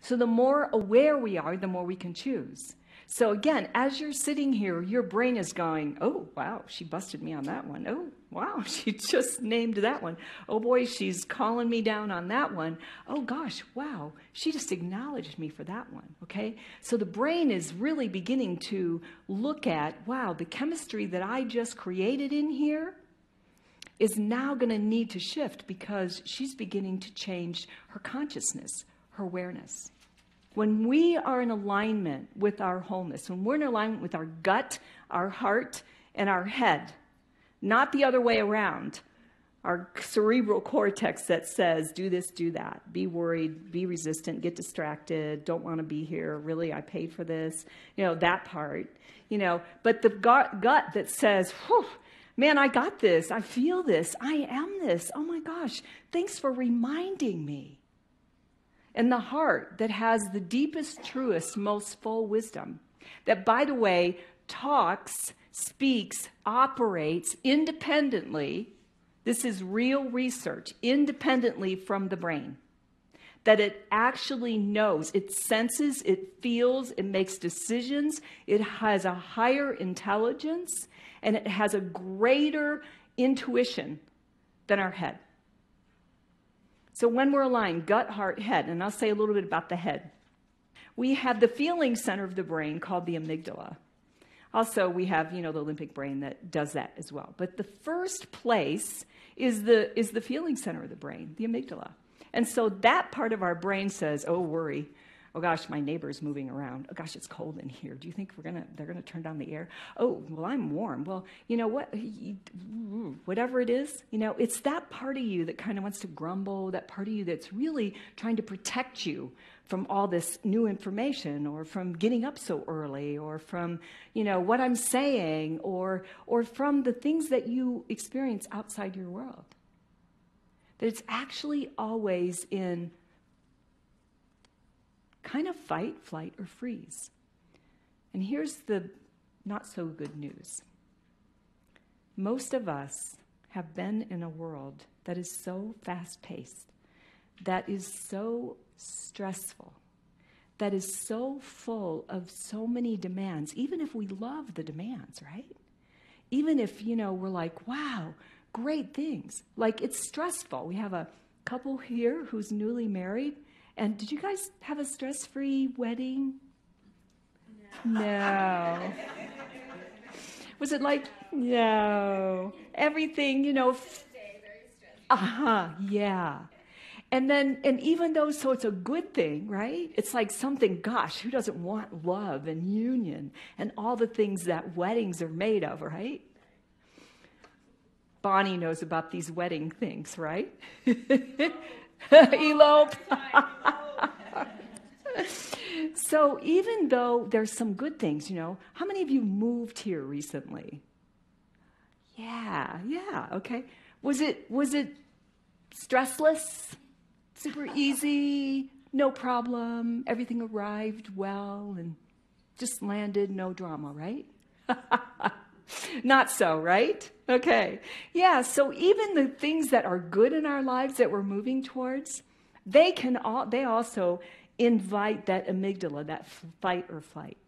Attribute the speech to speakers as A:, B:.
A: So the more aware we are, the more we can choose. So again, as you're sitting here, your brain is going, oh, wow, she busted me on that one. Oh, wow, she just named that one. Oh boy, she's calling me down on that one. Oh gosh, wow, she just acknowledged me for that one. Okay? So the brain is really beginning to look at, wow, the chemistry that I just created in here is now going to need to shift because she's beginning to change her consciousness, her awareness. When we are in alignment with our wholeness, when we're in alignment with our gut, our heart, and our head, not the other way around, our cerebral cortex that says, do this, do that, be worried, be resistant, get distracted, don't want to be here, really, I paid for this, you know, that part, you know, but the gut, gut that says, whew, man, I got this, I feel this, I am this, oh my gosh, thanks for reminding me and the heart that has the deepest, truest, most full wisdom. That, by the way, talks, speaks, operates independently. This is real research, independently from the brain. That it actually knows, it senses, it feels, it makes decisions, it has a higher intelligence, and it has a greater intuition than our head. So when we're aligned, gut, heart, head, and I'll say a little bit about the head. We have the feeling center of the brain called the amygdala. Also, we have, you know, the limbic brain that does that as well. But the first place is the, is the feeling center of the brain, the amygdala. And so that part of our brain says, oh, worry, Oh gosh, my neighbor's moving around. Oh gosh, it's cold in here. Do you think we're gonna they're gonna turn down the air? Oh, well, I'm warm. Well, you know what? Whatever it is, you know, it's that part of you that kind of wants to grumble. That part of you that's really trying to protect you from all this new information, or from getting up so early, or from you know what I'm saying, or or from the things that you experience outside your world. That it's actually always in kind of fight, flight, or freeze. And here's the not so good news most of us have been in a world that is so fast paced, that is so stressful, that is so full of so many demands, even if we love the demands, right? Even if, you know, we're like, wow, great things. Like it's stressful. We have a couple here who's newly married and did you guys have a stress free wedding? No. no. Was it like, no. Everything, you know. F- uh huh, yeah. And then, and even though, so it's a good thing, right? It's like something, gosh, who doesn't want love and union and all the things that weddings are made of, right? Bonnie knows about these wedding things, right? Elope. so even though there's some good things, you know, how many of you moved here recently? Yeah, yeah, okay. Was it was it stressless? Super easy, no problem, everything arrived well and just landed, no drama, right? Not so, right? Okay. Yeah, so even the things that are good in our lives that we're moving towards, they can all they also invite that amygdala, that fight or flight.